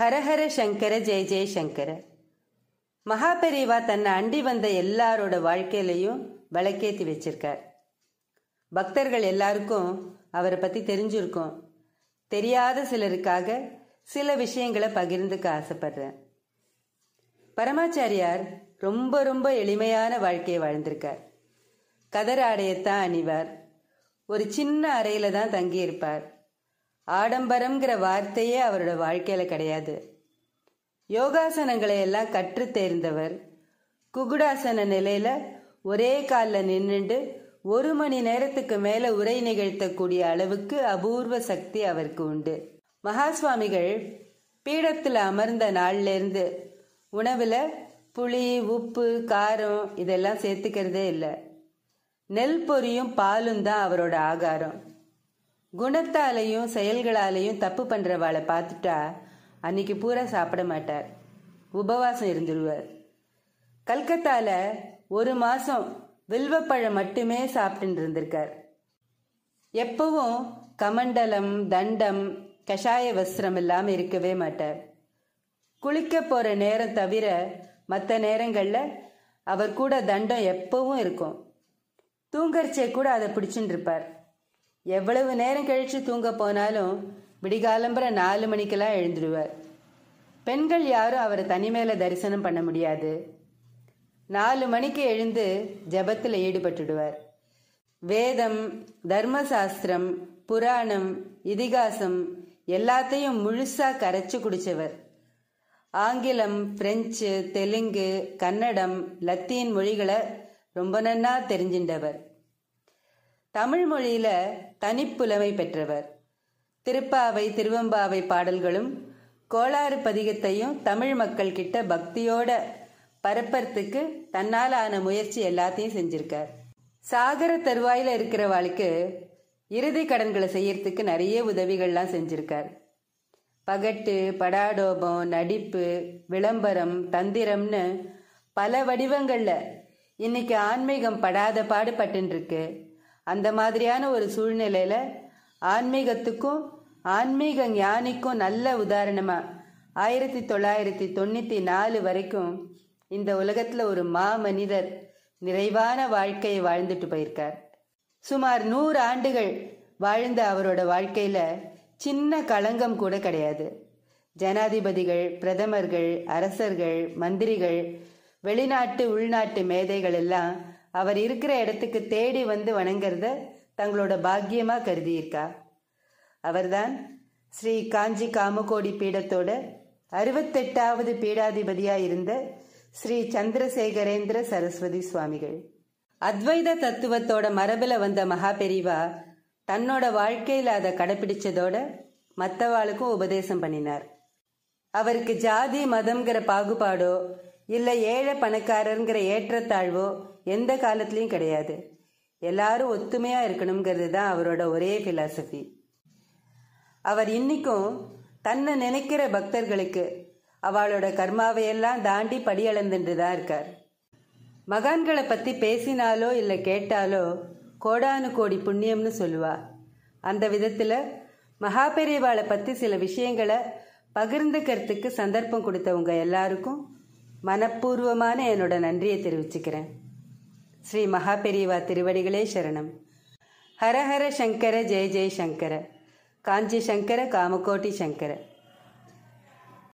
ஹரஹர சங்கர ஜெய ஜெயசங்கர மகாபெரிவா தன்னை அண்டி வந்த எல்லாரோட வாழ்க்கையிலையும் விளக்கேத்தி வச்சிருக்கார். பக்தர்கள் எல்லாருக்கும் அவரை பத்தி தெரிஞ்சிருக்கும். தெரியாத சிலருக்காக சில விஷயங்களை பகிர்ந்துக்க ஆசைப்படுறேன். பரமாச்சாரியார் ரொம்ப ரொம்ப எளிமையான வாழ்க்கையை வாழ்ந்திருக்கார். கதர் ஆடையத்தான் அணிவார். ஒரு சின்ன அறையில தான் தங்கியிருப்பார். ஆடம்பரம்ங்கிற வார்த்தையே அவரோட வாழ்க்கையில் கிடையாது. யோகாசனங்களை எல்லாம் கற்று தேர்ந்தவர். குகுடாசன நிலையில ஒரே காலில் நின்றுண்டு ஒரு மணி நேரத்துக்கு மேல உரை நிகழ்த்தக்கூடிய அளவுக்கு அபூர்வ சக்தி அவருக்கு உண்டு. மகாஸ்வாமிகள் பீடத்தில் அமர்ந்த நாள்லேருந்து உணவில் உணவுல புளி உப்பு காரம் இதெல்லாம் சேர்த்துக்கிறதே இல்லை. நெல் பொரியும் பாலும் தான் அவரோட ஆகாரம். குணத்தாலையும் செயல்களாலையும் தப்பு பண்றவாளை பார்த்துட்டா அன்னைக்கு பூரா சாப்பிட மாட்டார். உபவாசம் இருந்துருவார். கல்கத்தால ஒரு மாசம் வில்வப்பழம் மட்டுமே சாப்பிட்டு இருந்திருக்கார். எப்பவும் கமண்டலம் தண்டம் கஷாய வஸ்திரம் இல்லாம இருக்கவே மாட்டார். குளிக்க போற நேரம் தவிர மற்ற நேரங்கள்ல அவர் கூட தண்டம் எப்பவும் இருக்கும். தூங்கரிச்சே கூட அதை பிடிச்சுட்டு இருப்பார். எவ்வளவு நேரம் கழிச்சு தூங்க போனாலும் விடிகாலம்புற நாலு மணிக்கெல்லாம் எழுந்துடுவார். பெண்கள் யாரும் அவரை தனிமேல தரிசனம் பண்ண முடியாது. நாலு மணிக்கு எழுந்து ஜபத்தில் ஈடுபட்டுடுவார். வேதம் தர்மசாஸ்திரம் புராணம் இதிகாசம் எல்லாத்தையும் முழுசா கரைச்சு குடிச்சவர். ஆங்கிலம் பிரெஞ்சு தெலுங்கு கன்னடம் லத்தீன் மொழிகளை ரொம்ப நன்னா தெரிஞ்சின்றவர். தமிழ் மொழியில தனிப்புலமை பெற்றவர். திருப்பாவை திருவம்பாவை பாடல்களும் கோளாறு பதிகத்தையும் தமிழ் மக்கள் கிட்ட பக்தியோட பரப்பறதுக்கு தன்னால் ஆன முயற்சி எல்லாத்தையும் செஞ்சிருக்கார். சாகர தருவாயில இருக்கிறவாளுக்கு இறுதி கடன்களை செய்யறதுக்கு நிறைய உதவிகள்லாம் செஞ்சிருக்கார். பகட்டு படாடோபம் நடிப்பு விளம்பரம் தந்திரம்னு பல வடிவங்கள்ல இன்னைக்கு ஆன்மீகம் படாத பாடு இருக்கு அந்த மாதிரியான ஒரு சூழ்நிலையில ஆன்மீகத்துக்கும் ஆன்மீக ஞானிக்கும் நல்ல உதாரணமா ஆயிரத்தி தொள்ளாயிரத்தி தொண்ணூத்தி நாலு வரைக்கும் இந்த உலகத்துல ஒரு மா மனிதர் நிறைவான வாழ்க்கையை வாழ்ந்துட்டு போயிருக்கார். சுமார் நூறு ஆண்டுகள் வாழ்ந்த அவரோட வாழ்க்கையில சின்ன களங்கம் கூட கிடையாது. ஜனாதிபதிகள் பிரதமர்கள் அரசர்கள் மந்திரிகள் வெளிநாட்டு உள்நாட்டு மேதைகள் எல்லாம் அவர் இருக்கிற இடத்துக்கு தேடி வந்து வணங்குறத தங்களோட பாக்கியமா கருதியிருக்கா? அவர்தான் ஸ்ரீ காஞ்சி காமகோடி பீடத்தோட அறுபத்தெட்டாவது பீடாதிபதியா இருந்த ஸ்ரீ சந்திரசேகரேந்திர சரஸ்வதி சுவாமிகள். அத்வைத தத்துவத்தோட மரபில் வந்த மகாபெரிவா தன்னோட வாழ்க்கையில் அதை கடைபிடிச்சதோட மற்றவாளுக்கும் உபதேசம் பண்ணினார். அவருக்கு ஜாதி மதம்ங்கிற பாகுபாடோ இல்லை ஏழை பணக்காரருங்கிற ஏற்றத்தாழ்வோ எந்த காலத்துலேயும் கிடையாது. எல்லாரும் ஒத்துமையா இருக்கணுங்கிறது தான் அவரோட ஒரே பிலாசபி அவர் இன்னைக்கும் தன்னை நினைக்கிற பக்தர்களுக்கு அவளோட கர்மாவையெல்லாம் தாண்டி படியளந்துட்டு தான் இருக்கார். மகான்களை பத்தி பேசினாலோ இல்லை கேட்டாலோ கோடானு கோடி புண்ணியம்னு சொல்லுவா. அந்த விதத்தில் மகாபெரிவாளை பத்தி சில விஷயங்களை பகிர்ந்துக்கிறதுக்கு சந்தர்ப்பம் கொடுத்தவங்க எல்லாருக்கும் மனப்பூர்வமான என்னோட நன்றியை தெரிவிச்சுக்கிறேன். ஸ்ரீ மகாபெரிவா திருவடிகளே சரணம். ஹரஹர சங்கர ஜெய ஜெய சங்கர. காஞ்சி சங்கர காமகோட்டி சங்கர.